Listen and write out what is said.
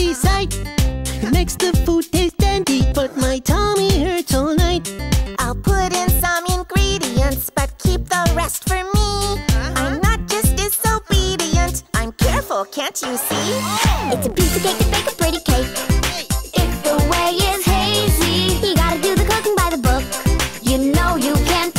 It makes the food taste dandy, but my tummy hurts all night. I'll put in some ingredients, but keep the rest for me. Uh-huh. I'm not just disobedient, I'm careful, can't you see? Oh. It's a piece of cake to bake a pretty cake. If the way is hazy, you gotta do the cooking by the book. You know you can't